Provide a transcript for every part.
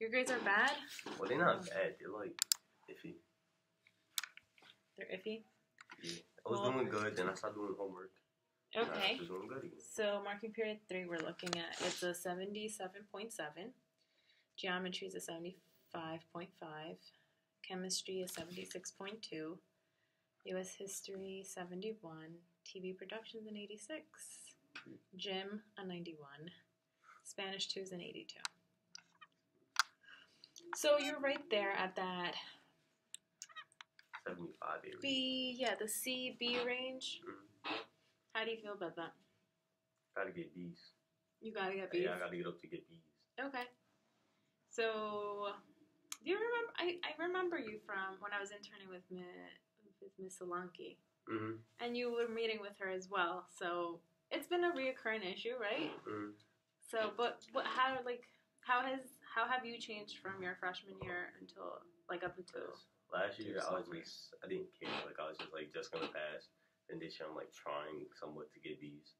Your grades are bad. Well, they're not bad. They're like iffy. They're iffy. Yeah. I was Well- doing good, then I started doing homework. Okay. was doing good again. So marking period three, we're looking at it's a seventy-seven point seven. Geometry is a seventy-five point five. Chemistry is seventy-six point two. U.S. history seventy-one. TV productions an eighty-six. Gym a ninety-one. Spanish two is an eighty-two. So you're right there at that 75 area. B, yeah, the C B range. Mhm. How do you feel about that? Gotta get B's. You gotta get B's. Yeah, I gotta get up to get B's. Okay. So, do you remember? I, I remember you from when I was interning with Miss, with Miss Solanke, Mm-hmm. and you were meeting with her as well. So it's been a reoccurring issue, right? Mm-hmm. So, but what? How like how has how have you changed from your freshman year until like up until? Last year, I was just, I didn't care. Like, I was just, like, just gonna pass. And this year, I'm, like, trying somewhat to get B's.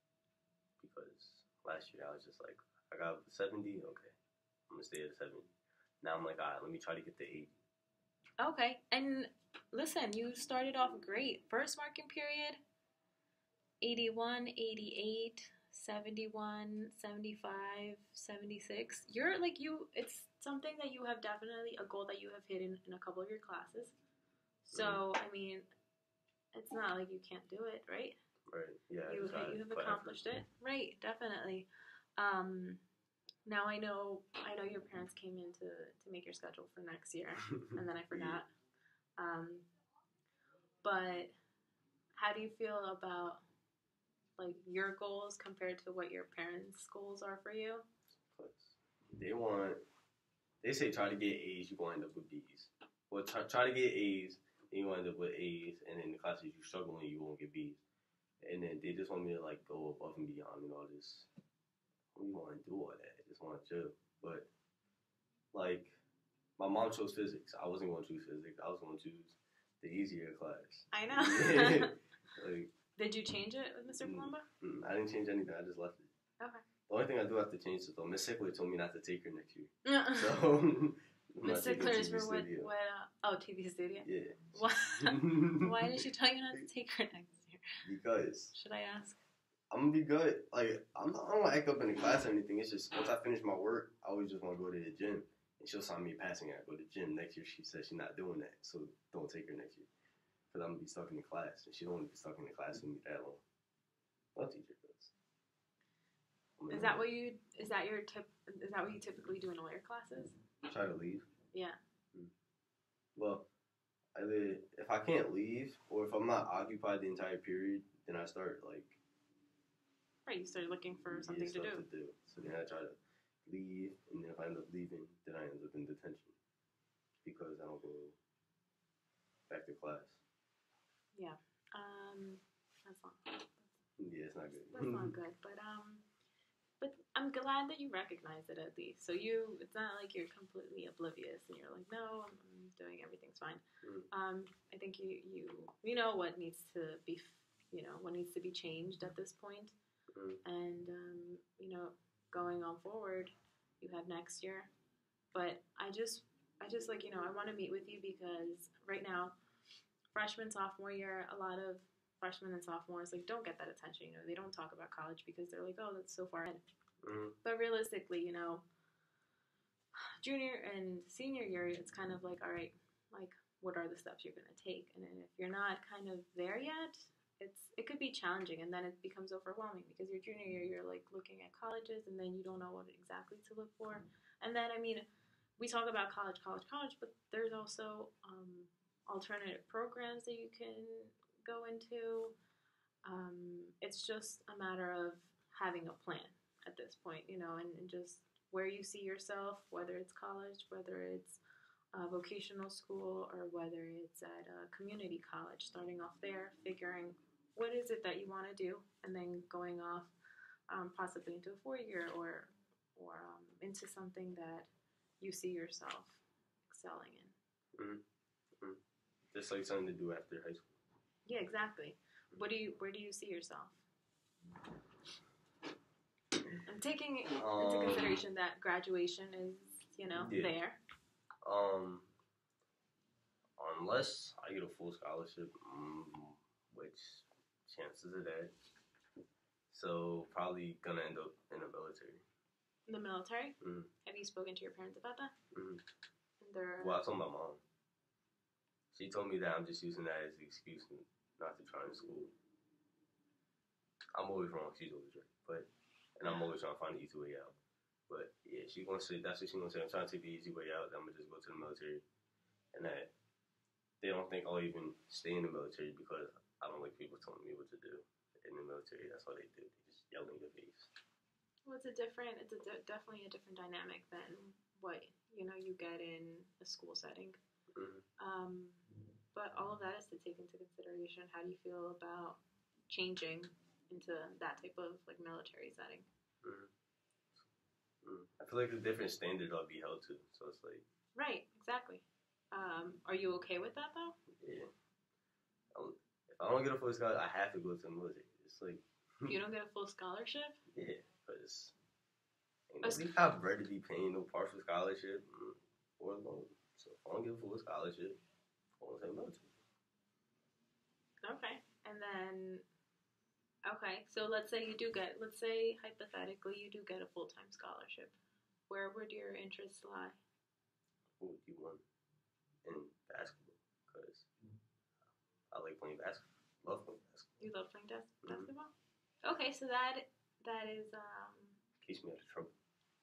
Because last year, I was just like, I got 70, okay. I'm gonna stay at 70. Now I'm like, alright, let me try to get to 80. Okay, and listen, you started off great. First marking period 81, 88, 71, 75, 76. You're like you it's something that you have definitely a goal that you have hit in, in a couple of your classes. So, I mean, it's not like you can't do it, right? Right? Yeah. You you have accomplished effort. it. Right, definitely. Um now I know I know your parents came in to, to make your schedule for next year and then I forgot. Um, but how do you feel about like your goals compared to what your parents' goals are for you? They want, they say try to get A's, you gonna end up with B's. Well, try, try to get A's, and you end up with A's, and then the classes you struggle in, you won't get B's. And then they just want me to like go above and beyond and all this. We want to do all that. I just want to chill. But like, my mom chose physics. I wasn't going to choose physics. I was going to choose the easier class. I know. like, Did you change it with Mr. Mm. Palumba? mm, I didn't change anything. I just left it. Okay. The only thing I do have to change is though Miss Sickler told me not to take her next year. So Miss Sickler is for what? What? Uh, oh, TV studio. Yeah. Why, why did she tell you not to take her next year? Because Should I ask? I'm gonna be good. Like I'm not, I don't want to act up in the class or anything. It's just once I finish my work, I always just want to go to the gym, and she'll sign me a passing I Go to the gym next year. She says she's not doing that, so don't take her next year. Cause I'm gonna be stuck in the class, and she don't want to be stuck in the class with me that long. I'll teach her this. I mean, Is that what you? Is that your tip? Is that what you typically do in all your classes? try to leave? Yeah. Hmm. Well, either if I can't leave or if I'm not occupied the entire period, then I start like Right. You start looking for something to do. to do. So then I try to leave, and then if I end up leaving, then I end up in detention because I don't go back to class. Um, that's not. Good. Yeah, it's not good. That's not good. But um, but I'm glad that you recognize it at least. So you, it's not like you're completely oblivious and you're like, no, I'm, I'm doing everything's fine. Mm. Um, I think you you you know what needs to be, you know, what needs to be changed at this point. Mm. and um, you know, going on forward, you have next year. But I just, I just like you know, I want to meet with you because right now, freshman sophomore year, a lot of freshmen and sophomores like don't get that attention. You know, they don't talk about college because they're like, oh, that's so far ahead. Mhm. But realistically, you know, junior and senior year, it's kind of like, all right, like what are the steps you're going to take? And then if you're not kind of there yet, it's it could be challenging, and then it becomes overwhelming because your junior year, you're like looking at colleges, and then you don't know what exactly to look for. And then, I mean, we talk about college, college, college, but there's also um, alternative programs that you can go into. Um, it's just a matter of having a plan at this point, you know, and, and just where you see yourself, whether it's college, whether it's uh, vocational school, or whether it's at a community college, starting off there, figuring what is it that you want to do, and then going off um, possibly into a four year or or um, into something that you see yourself excelling in. Just like something to do after high school. Yeah, exactly. What do you where do you see yourself? I'm taking into Um, consideration that graduation is you know, Yeah. there. Um, unless I get a full scholarship, mm, which chances of that? So probably gonna end up in the military. In the military. Mhm. Have you spoken to your parents about that? And Well, I told my mom. She told me that I'm just using that as an excuse not to try in school. I'm always wrong. She's always right, but and I'm always trying to find the easy way out. But yeah, she gonna say that's what she gonna say. I'm trying to take the easy way out. Then I'm gonna just go to the military, and that they don't think I'll even stay in the military because I don't like people telling me what to do in the military. That's all they do. They just yell in your face. well, it's a different. It's a de- definitely a different dynamic than what you know you get in a school setting. Mhm. Um, but all of that is to take into consideration. How do you feel about changing into that type of like military setting? Mm. I feel like a different standard I'll be held to. So it's like. Right. Exactly. Um, are you okay with that though? Yeah. Um, if I don't get a full scholarship, I have to go to the military. It's like, you don't get a full scholarship, yeah, because nobody got bread to be paying no partial scholarship mm, or loan. So if I don't get a full scholarship, I won't say military. Okay. And then, okay, so let's say you do get, let's say hypothetically you do get a full time scholarship. Where would your interests lie? What would you want in basketball? Because I like playing basketball. Love playing basketball. You love playing bas- Mhm. basketball? Okay, so that that is, um, Keeps me out of trouble.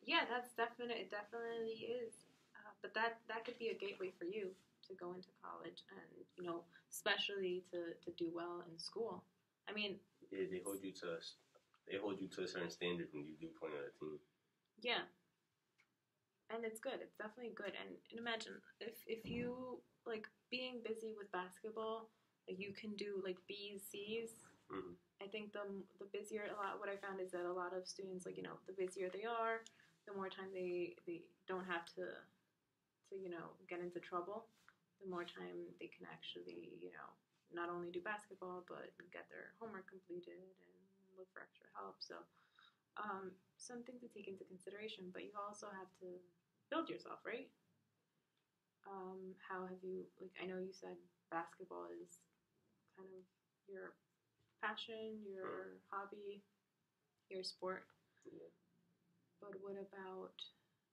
yeah, that's definite. It definitely is. Uh, but that that could be a gateway for you to go into college and you know, especially to to do well in school. I mean, Yeah, they hold you to a- they hold you to a certain standard when you do play on a team. Yeah. And it's good. It's definitely good. And, and imagine if if you like being busy with basketball, like you can do like B's, C's. Mhm. I think the the busier a lot. What I found is that a lot of students, like you know, the busier they are, the more time they they don't have to to you know get into trouble. The more time they can actually you know not only do basketball but get their homework completed and look for extra help. So um, something to take into consideration, but you also have to build yourself, right? Um, how have you, like, I know you said basketball is kind of your passion, your hobby, your sport, Yeah. but what about,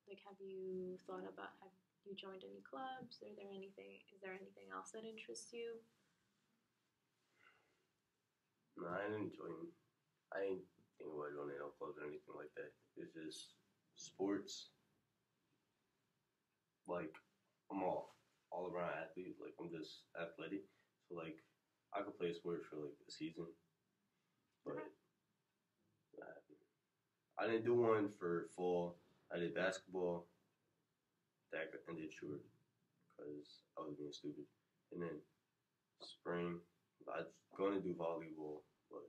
like, have you thought about, have you joined any clubs? Are there anything, is there anything else that interests you? No, I didn't join. I ain't think about joining no clubs or anything like that. It's just sports. Like I'm all all around athlete. Like I'm just athletic. So like I could play sports for like a season, but Okay. I, I didn't do one for fall. I did basketball. That ended short because I was being stupid. And then spring, I was going to do volleyball, but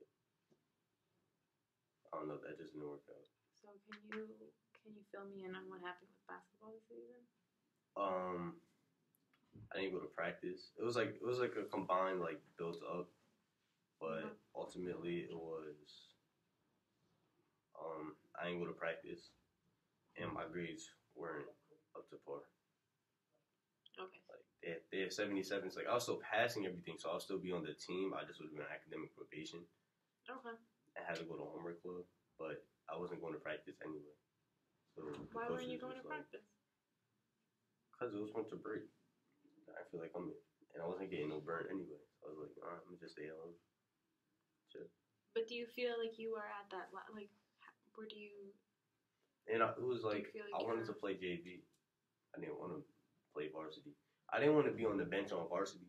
I don't know. That just didn't work out. So can you, can you fill me in on what happened with basketball this season? Um, I didn't go to practice. It was like it was like a combined like built up, but Mhm. ultimately it was. Um, I didn't go to practice, and my grades weren't up to par. Okay. Like they they had seventy seven. Like I was still passing everything, so I'll still be on the team. I just would have been academic probation. Okay. I had to go to homework club, but I wasn't going to practice anyway. So Why weren't you going to like- practice? Cause it was winter break. I feel like I'm, and I wasn't getting no burn anyway. So I was like, all right, I'm gonna just stay home. But do you feel like you are at that like where do you And I, it was like, like I wanted to play JV. I didn't want to play varsity. I didn't want to be on the bench on varsity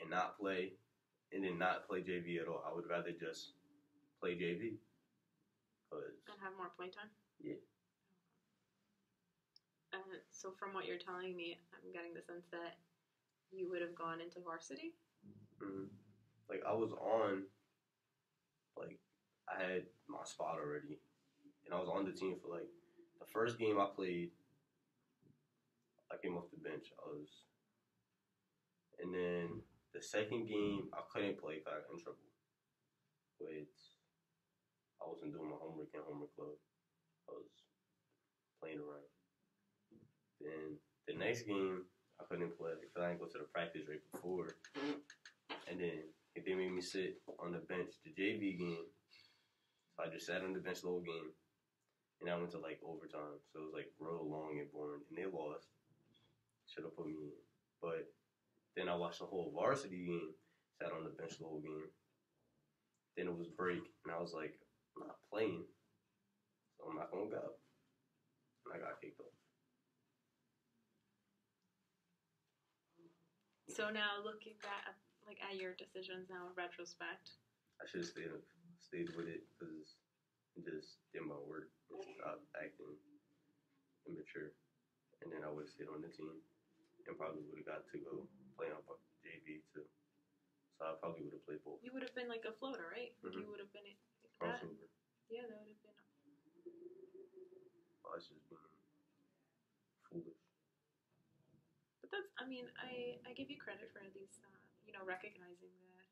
and not play, and then not play JV at all. I would rather just play JV. Cause and have more playtime? Yeah. Uh, so from what you're telling me, I'm getting the sense that you would have gone into varsity. mhm. like I was on, like I had my spot already, and I was on the team for like the first game I played. I came off the bench. I was, and then the second game I couldn't play. 'cause I got in trouble with I wasn't doing my homework in homework club. I was playing around. Then the next game, I couldn't play because I didn't go to the practice right before. And then they made me sit on the bench the JV game, so I just sat on the bench the whole game. And I went to like overtime, so it was like real long and boring. And they lost. Should have put me in, but then I watched the whole varsity game, sat on the bench the whole game. Then it was break, and I was like, I'm not playing, so I'm not gonna go. And I got kicked off. So now looking back, like at your decisions now in retrospect, I should have stayed stayed with it because just did my work and stopped acting immature, and then I would have stayed on the team and probably would have got to go play on JV too. So I probably would have played both. you would have been like a floater, right? Like you would have been. That, Crossover. yeah, that would have been. I was just being foolish. But that's. I mean, I I give you credit for at least uh, you know recognizing that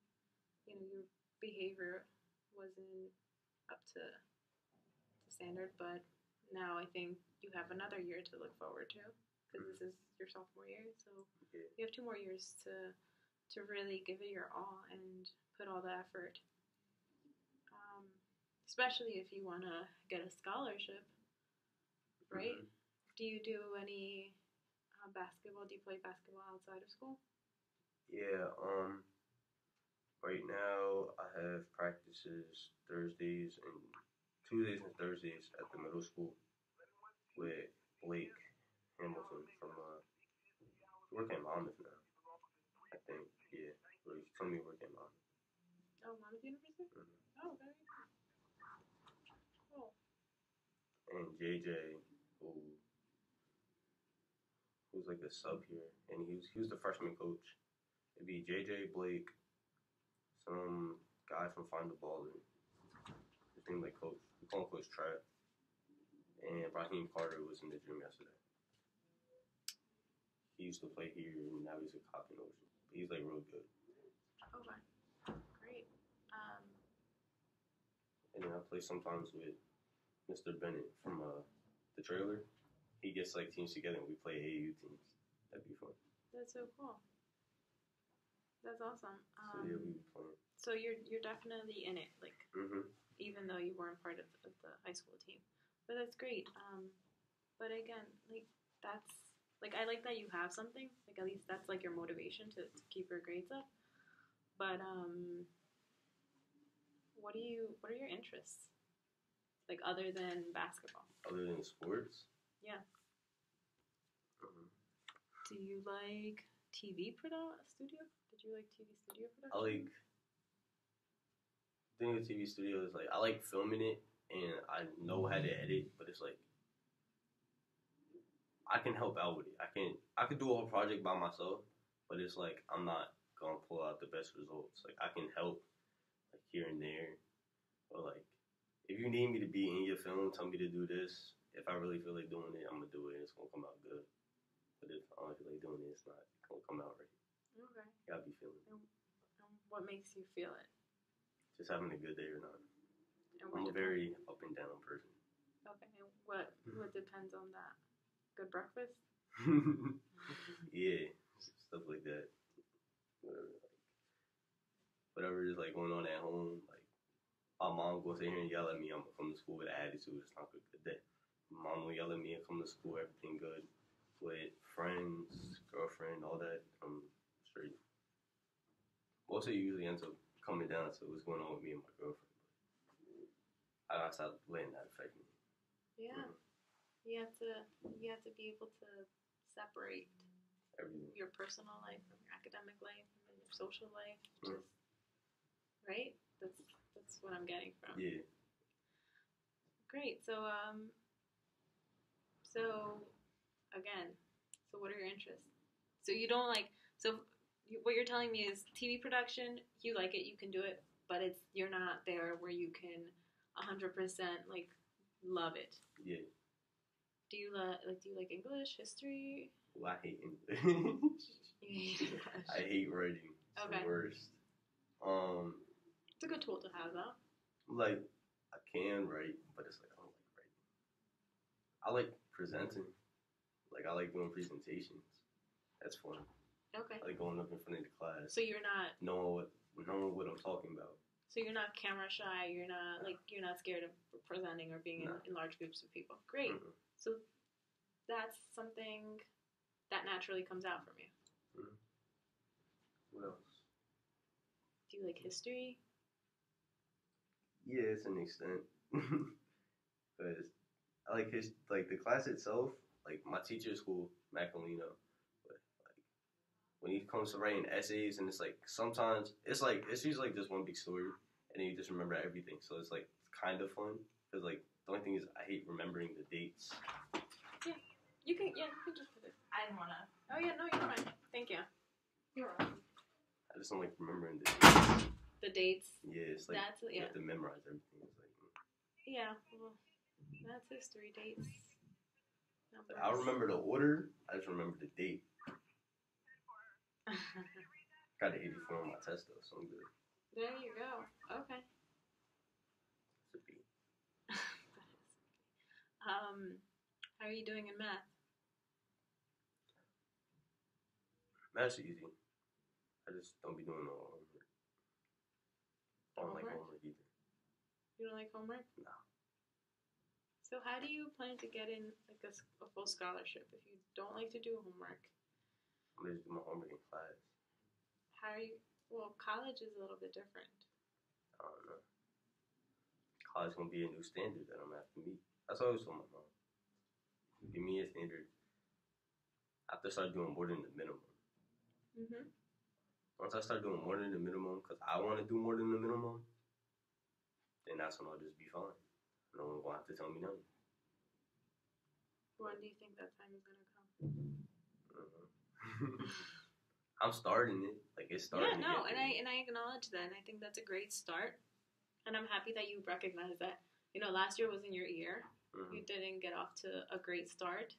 you know your behavior wasn't up to, to standard, but now I think you have another year to look forward to because this is your sophomore year, so Yeah. you have two more years to to really give it your all and put all the effort. Um, especially if you want to get a scholarship, right? Mhm. Do you do any uh, basketball? Do you play basketball outside of school? Yeah, um, right now I have practices Thursdays and Tuesdays and Thursdays at the middle school with Blake Hamilton from, uh, working at Monmouth now, I think, yeah, well, he's telling me working at Monmouth. Oh, Monmouth University. Mhm. Oh, very cool. And JJ, who, who's like a sub here, and he was, he was the freshman coach. It'd be JJ Blake, some guy from Find the Baller. His name like Coach. We call him Coach Trap. And Raheem Carter was in the gym yesterday. He used to play here, and now he's a cop in Ocean. He's like real good. Okay. Great. Um, And then I play sometimes with Mr. Bennett from uh, the trailer. He gets like teams together, and we play AU teams. That'd be fun. that's so cool. That's awesome. So Um, yeah, we playing. so you're you're definitely in it, like hmm even though you weren't part of the, of the high school team. But that's great. Um, but again, like that's like I like that you have something. Like at least that's like your motivation to, to keep your grades up. But um, what do you what are your interests? Like other than basketball, Other than sports. Yeah. Mhm. do you like TV produ- studio? Did you like TV studio production? I like thing with TV studio is like I like filming it and I know how to edit, but it's like I can help out with it. I can I could do a whole project by myself, but it's like I'm not gonna pull out the best results. Like I can help like here and there. Or like if you need me to be in your film, tell me to do this. If I really feel like doing it, I'm gonna do it. It's gonna come out good. But if I don't feel like doing it, it's not gonna come out right. Okay. You gotta be feeling it. Um, what makes you feel it? Just having a good day or not. I'm a very up and down person. Okay. and What what depends on that? Good breakfast. yeah, stuff like that. Whatever, like, whatever is like going on at home. Like my mom goes in here and yell at me. I'm from the school with an attitude. It's not a good day. Mom will yell at me and come to school. Everything good with friends, girlfriend, all that. I'm straight. Most of it usually ends up coming down to what's going on with me and my girlfriend. I gotta stop letting that affect me. Yeah. Mhm. You have to you have to be able to separate Everything. your personal life from your academic life and your social life. Mm. Just right? That's that's what I'm getting from. Yeah. Great. So um so again, so what are your interests? So you don't like so you, what you're telling me is TV production, you like it, you can do it, but it's you're not there where you can 100% like love it. Yeah. Do you li- like do you like English, history? Well, I hate English. Hate English. I hate writing. It's Okay. the worst. Um, It's a good tool to have though. like I can write, but it's like I don't like writing. I like presenting. Like I like doing presentations. That's fun. Okay. I like going up in front of the class, So you're not knowing what knowing what I'm talking about. so you're not camera shy. You're not like you're not scared of presenting or being No. in, in large groups of people. Great. Mm-mm. So that's something that naturally comes out from you. Hmm. What else? Do you like history? Yeah, it's an extent. Because I like his like the class itself. Like my teacher at school, Macolino, but like when he comes to writing essays, and it's like sometimes it's like it's usually like just one big story, and then you just remember everything. So it's like kind of fun. Because like the only thing is I hate remembering the dates. Yeah, You can yeah, you can just put it. I didn't want to. Oh yeah, no, you're fine. Thank you. You're welcome. I just don't like remembering the dates. The dates. Yeah, it's like That's you yeah. have to memorize everything. It's like mm. Yeah. Well, that's history dates. Numbers. I remember the order. I just remember the date. Got an 84 on my test though, so I'm good. there you go. Okay. It's a B. um, how are you doing in math? Math's easy. I just don't be doing no homework. I don't like Homework? homework either. You don't like homework? No. So how do you plan to get in like a full scholarship if you don't like to do homework? I'm gonna just do my homework in class. How are you? Well, college is a little bit different. I don't know. College gonna be a new standard that I'm gonna have to meet. That's what I always told my mom. Give me a standard. I have to start doing more than the minimum. Mm-hmm. Once I start doing more than the minimum, because I want to do more than the minimum, then that's when I'll just be fine. No one will have to tell me nothing. When do you think that time is gonna come? Mhm. I'm starting it. Like it's starting. yeah, no, and. I and I acknowledge that, and I think that's a great start. And I'm happy that you recognize that. You know, last year wasn't your year. Mhm. You didn't get off to a great start.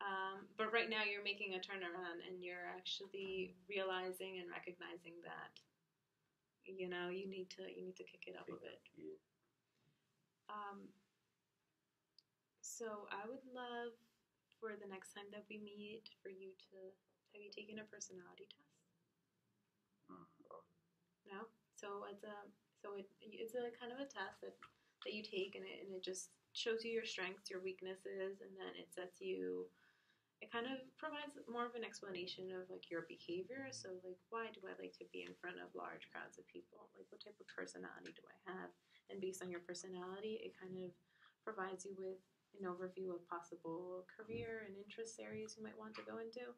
Um, but right now you're making a turnaround and you're actually realizing and recognizing that you know you need to you need to kick it up a bit. Yeah. Um, so I would love for the next time that we meet for you to have you taken a personality test? Mm, um, No. So it's a so it, it's a kind of a test that, that you take and it, and it just shows you your strengths, your weaknesses, and then it sets you. It kind of provides more of an explanation of like your behavior. So like, why do I like to be in front of large crowds of people? Like, what type of personality do I have? And based on your personality, it kind of provides you with an overview of possible career and interest areas you might want to go into.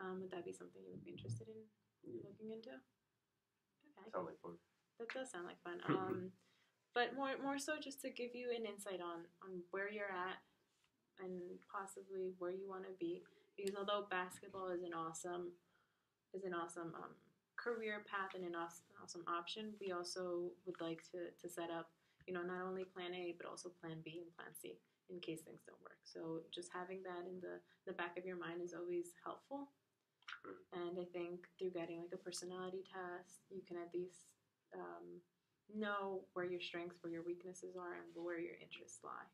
Um, would that be something you would be interested in yeah. looking into? Okay. Sounds like fun. That does sound like fun. Um, but more more so just to give you an insight on on where you're at and possibly where you want to be. Because although basketball is an awesome is an awesome um, career path and an awesome, awesome option, we also would like to to set up you know not only Plan A but also Plan B and Plan C in case things don't work. So just having that in the the back of your mind is always helpful. And I think through getting like a personality test, you can at least um, know where your strengths, where your weaknesses are, and where your interests lie.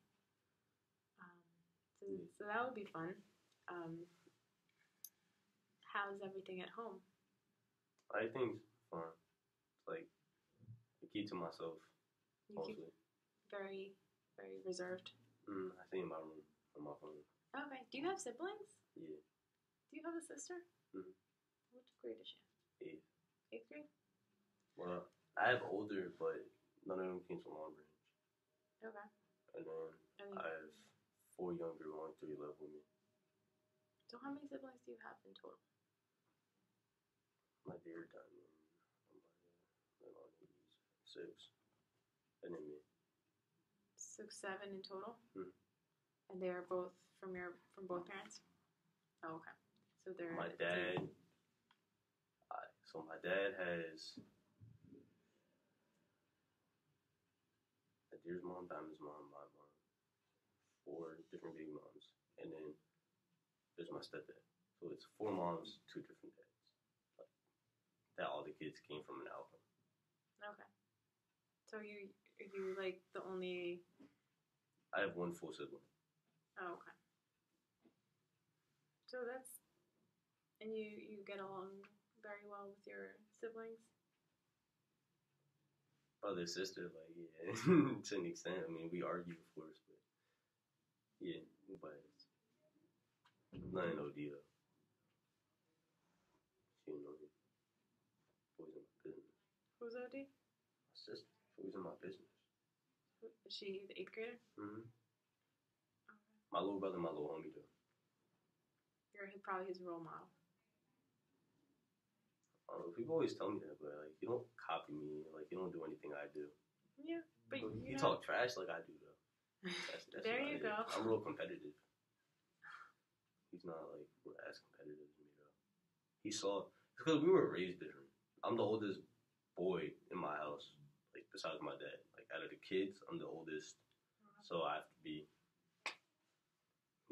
Um, so, Yeah. so that would be fun. Um, how's everything at home? I think it's fun. It's like I keep to myself You keep mostly. very, very reserved. Mm, I stay in my room on my phone. Okay. Do you have siblings? Yeah. Do you have a sister? Mhm. What grade is she? Eight. Eighth grade. Well, I have older, but none of them came from Long Branch. Okay. And then And I have four younger, only three left with me. so, how many siblings do you have in total? My dear Diamond, somebody, six, and then me. Six, seven in total. Mhm. And they're both from your from both parents. Oh, okay. So they're My dad. I, so my dad has. Dear's mom, Diamond's mom, my mom. Four different baby moms, and then there's my stepdad. So it's four moms, two different dads. Like, that all the kids came from an album. Okay. So you are you like the only? I have one full sibling. Oh, okay. So that's and you you get along very well with your siblings. Brother, sister, like yeah, to an extent. I mean, we argue, of course, but yeah, but it's nothing OD though. She know me. Always in my business. Who's OD? My sister, in my business. Is she the eighth grader? hmm My little brother, my little homie though. You're probably his role model. I don't know, people always tell me that, but like you don't copy me, like you don't do anything I do. Yeah, but you, you, talk trash like I do though. That's, that's there you go. I'm real competitive. He's not like as competitive as me though. He saw because we were raised different. I'm the oldest boy in my house, like besides my dad. Like out of the kids, I'm the oldest, uh-huh. so I have to be.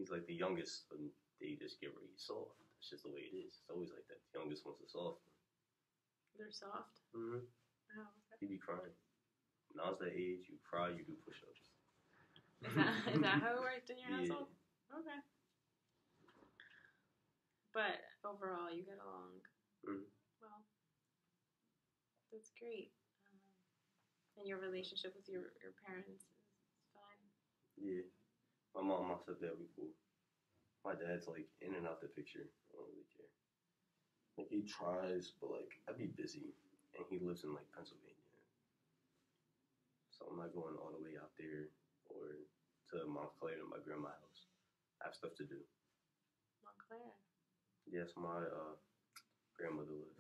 He's like the youngest, and they just get really soft. It's just the way it is. It's always like that. The youngest one's the soft. They're soft. Mm-hmm. Oh, okay. He be crying. Now's the age you cry, you do push-ups. Is that is that how it worked in your Yeah. household? Okay. But overall, you get along Mhm. well. That's great. Um, and your relationship with your, your parents is fine. Yeah. My mom, my stepdad, we cool. My dad's like in and out the picture. I don't really care. Like he tries, but like I'd be busy, and he lives in like Pennsylvania, so I'm not going all the way out there or to Montclair to my grandma's house. I have stuff to do. Montclair. Yes, my uh, grandmother lives.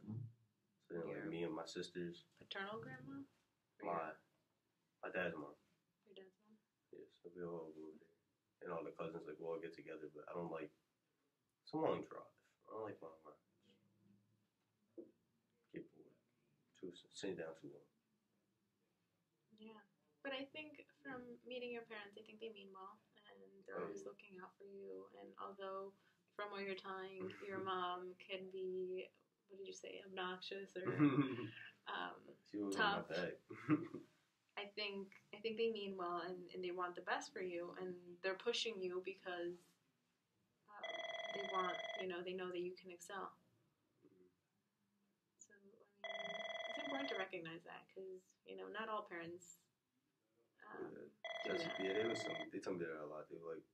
So then, like me and my sisters, Paternal grandma? My my dad's mom. your, dad's mom? Yeah, so we all go over there. And all the cousins, like, we all get together, but I don't like, it's a long drive. I don't like long rides. Get bored. Sitting down too long. Yeah. But I think from meeting your parents, I think they mean well and they're always yeah. looking out for you. And although from what you're telling, your mom can be, what did you say, obnoxious or, um, Tough. I think I think they mean well and, and they want the best for you and they're pushing you because um, they want you know they know that you can excel. So I mean, it's important to recognize that because you know not all parents. Um, yeah, that's, yeah, they was some, they told me that a lot. They were like,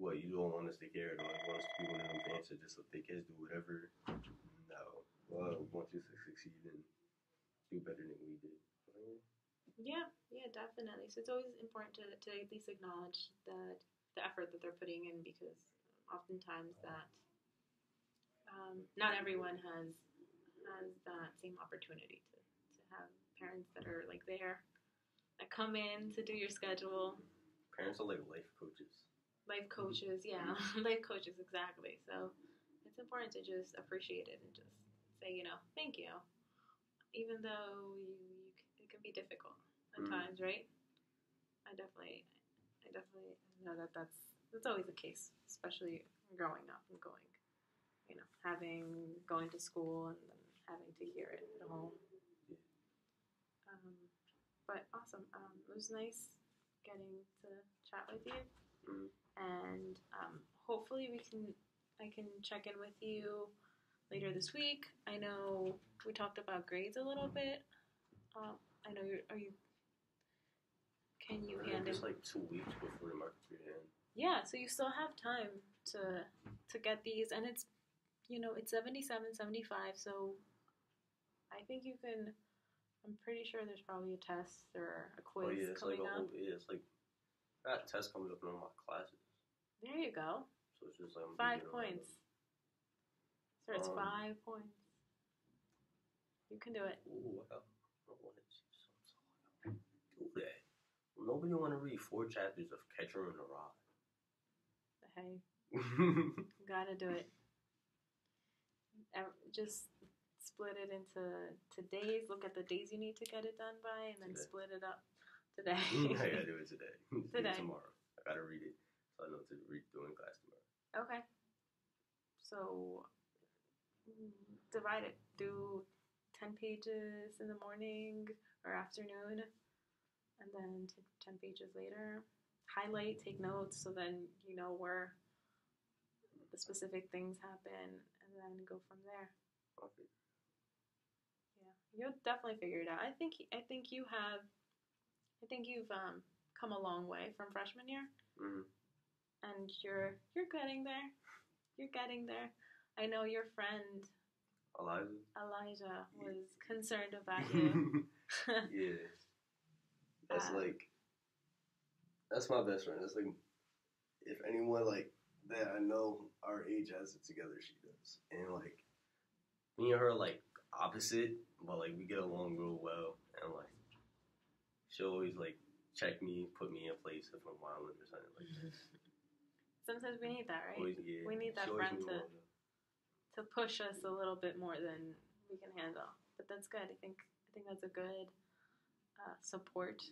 what, you don't want us to care, don't want us to be one of them parents that just let their kids do whatever? No. Well, we want you to succeed and do better than we did. Yeah, yeah, definitely. So it's always important to, to at least acknowledge that the effort that they're putting in because oftentimes that um, not everyone has has that same opportunity to, to have parents that are like there that come in to do your schedule. Parents are like life coaches. Life coaches, yeah, life coaches exactly. So it's important to just appreciate it and just say, you know, thank you, even though you, you it can be difficult at Mhm. times, right? I definitely, I definitely know that that's that's always the case, especially growing up and going, you know, having going to school and then having to hear it at home. Yeah. Um, but awesome. Um, it was nice getting to chat with you, Mhm. and um, hopefully we can I can check in with you later this week. I know we talked about grades a little bit. Um, I know you're. Are you? Can you I hand it's like two weeks before the market hand. Yeah, so you still have time to to get these, and it's you know it's 77, 75, So I think you can. I'm pretty sure there's probably a test or a Oh quiz yeah, it's like coming a up. whole yeah, it's like I got tests coming up in all my classes. There you go. So it's just like I'm Five points. So it's Um, five points. You can do it. Ooh, I wanna see something. Do that. Nobody wanna read four chapters of Catcher in the Rye. Hey, gotta do it. Just split it into to days. Look at the days you need to get it done by, and then Today. split it up today. I gotta do it today. Today. tomorrow. I gotta read it. So I know to read doing class tomorrow. okay. So mm, divide it. Do ten pages in the morning or afternoon, and then t- ten pages later. Highlight, take notes, so then you know where the the specific things happen, and then go from there. Okay. Yeah, you'll definitely figure it out. I think I think you have. I think you've um, come a long way from freshman year, hmm and you're you're getting there. You're getting there. I know your friend Eliza. Elijah was concerned about you. yeah. That's Uh, like that's my best friend. That's like if anyone like that I know our age has it together, she does. And like me and her like opposite, but like we get along real well and like she always like check me, put me in place if I'm wilding or something like that. Sometimes we need that, right? Always, yeah. We need that friend to- to push us a little bit more than we can handle. But that's good. I think I think that's a good uh, support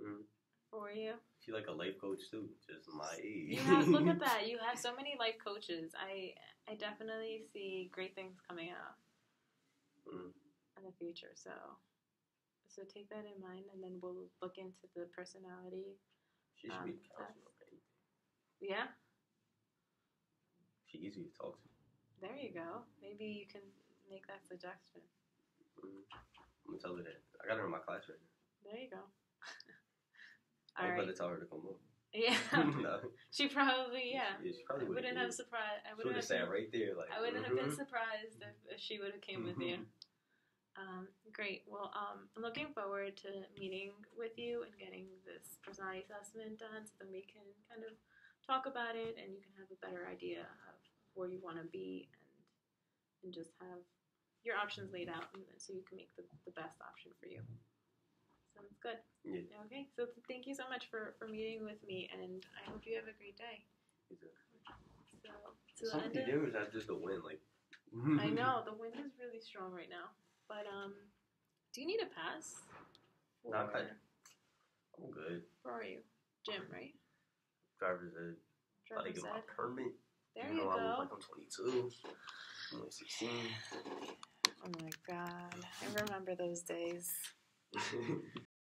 Mhm. for you. She's like a life coach too, just my age. You have look at that. You have so many life coaches. I I definitely see great things coming out Mhm. In the future. So so take that in mind, and then we'll look into the personality. She should be Um, counselor. right? Yeah, She's easy to talk to. there you go. Maybe you can make that suggestion. Mhm. I'm gonna tell her that. I got her in my class right now. There you go. I'm about to tell her to come up. Yeah. no. She probably yeah. Yeah, she probably wouldn't have surprised. I would wouldn't have sat right there, like. I wouldn't have been mhm. surprised if, if she would have came with you. Um, great. Well, um, I'm looking forward to meeting with you and getting this personality assessment done, so then we can kind of talk about it, and you can have a better idea of where you want to be, and and just have your options laid out, and so you can make the, the best option for you. Sounds good. Yeah. Okay. So thank you so much for for meeting with me, and I hope you have a great day. So to the Some end of the of, just the wind, like. I know the wind is really strong right now. But um, do you need a pass? No, I'm For- I'm good. Where are you? Gym, right? Driver's ed. About to Driver's get my permit. There Even you though I look like I'm 22. I'm only 16. Oh my god, I remember those days.